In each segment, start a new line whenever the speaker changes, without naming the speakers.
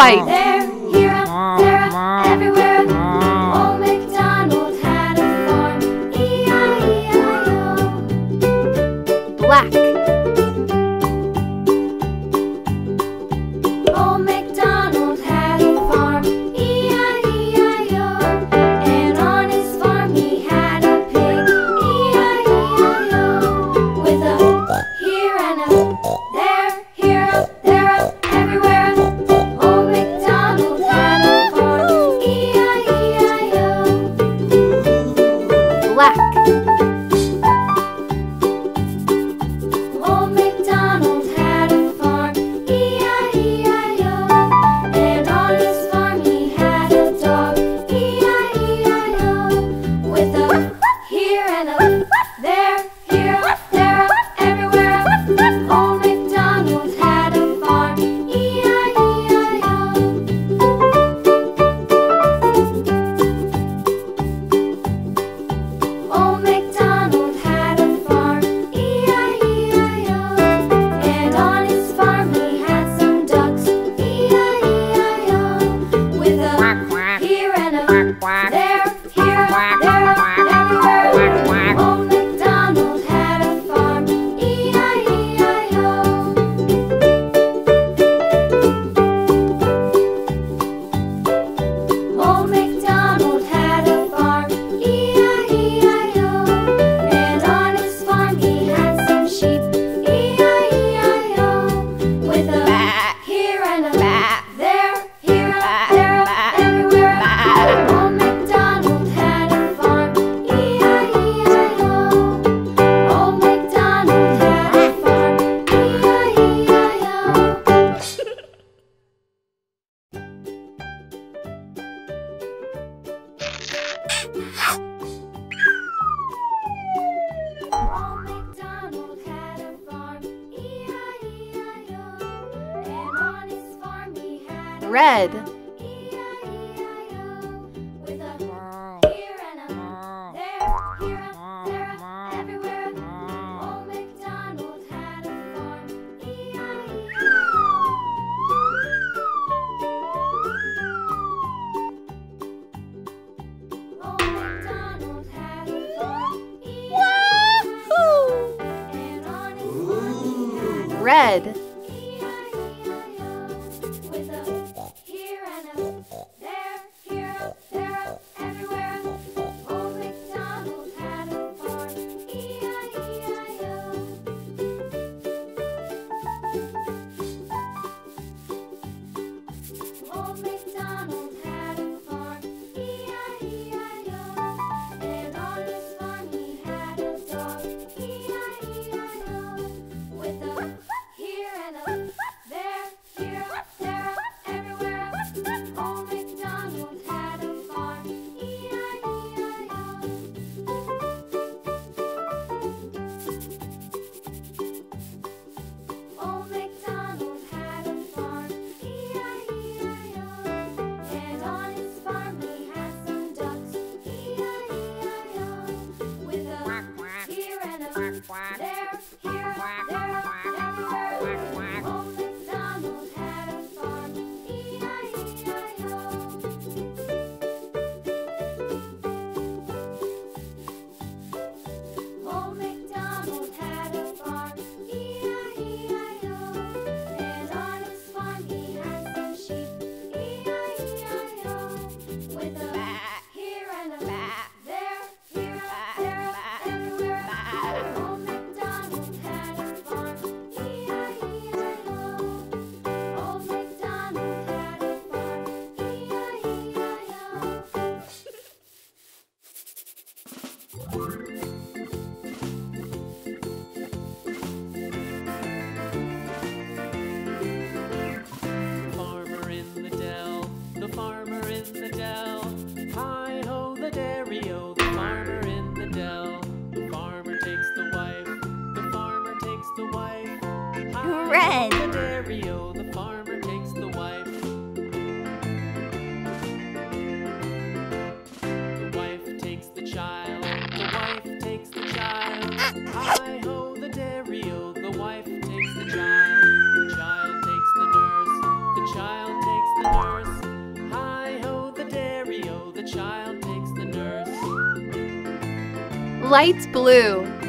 white. red.
takes the child, the wife takes the child. Hi ho, the dairy o, the wife takes the child, the child takes the nurse, the child takes the
nurse. Hi ho, the dairy o, the child takes the nurse.
Lights blue.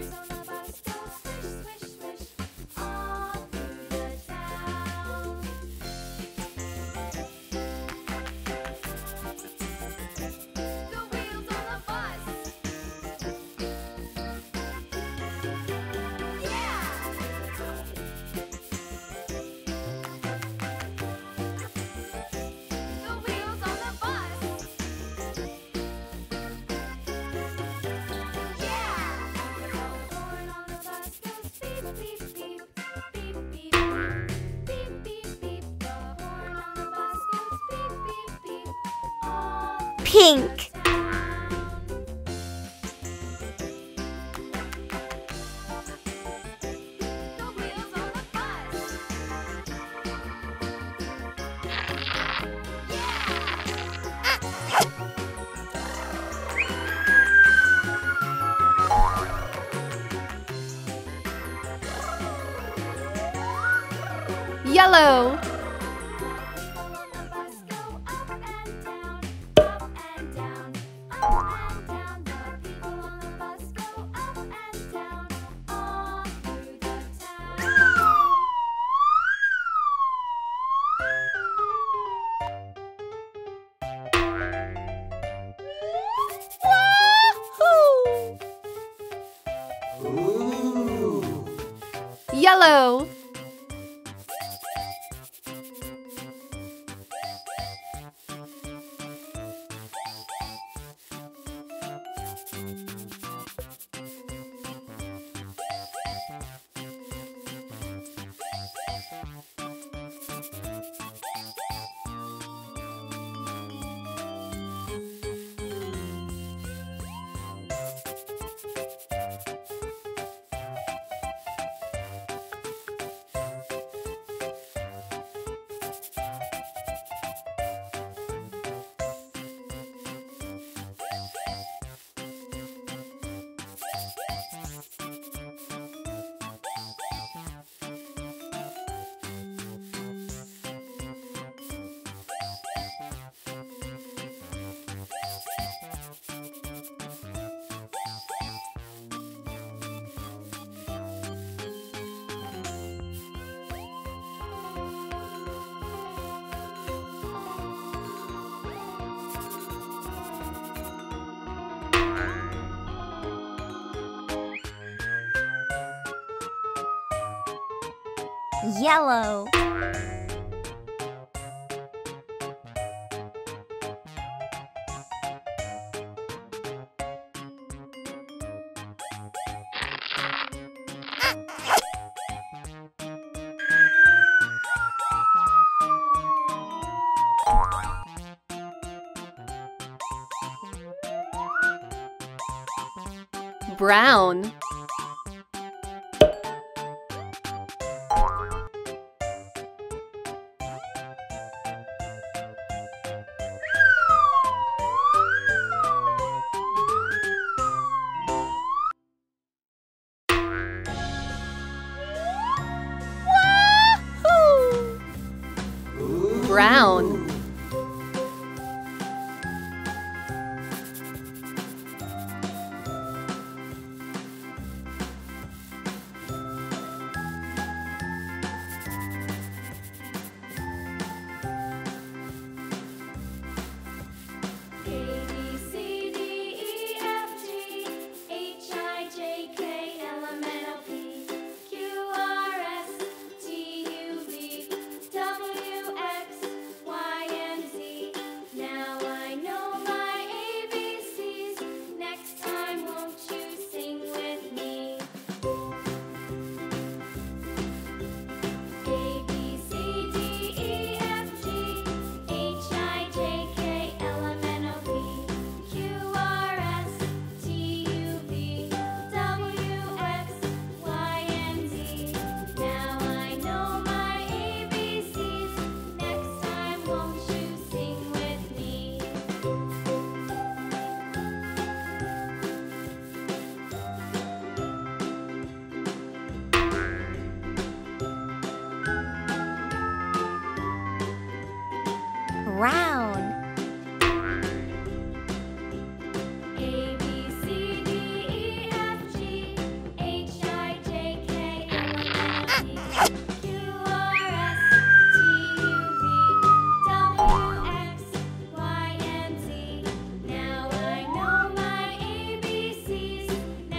ください rim.
Yellow.
Yellow.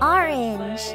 Orange.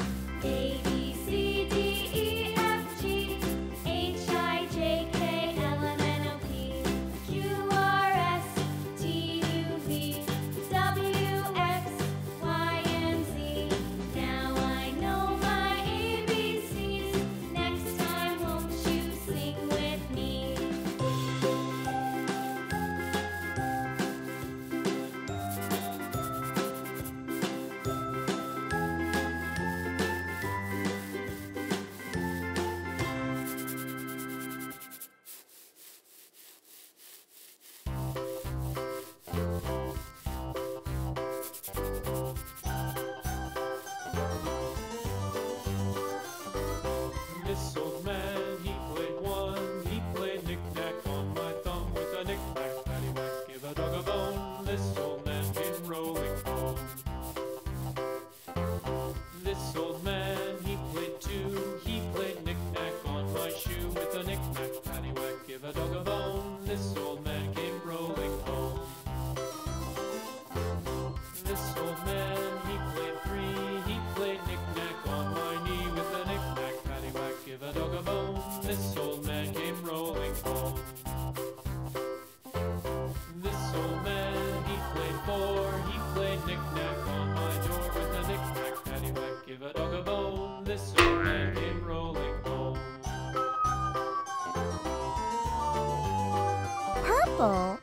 This
Purple.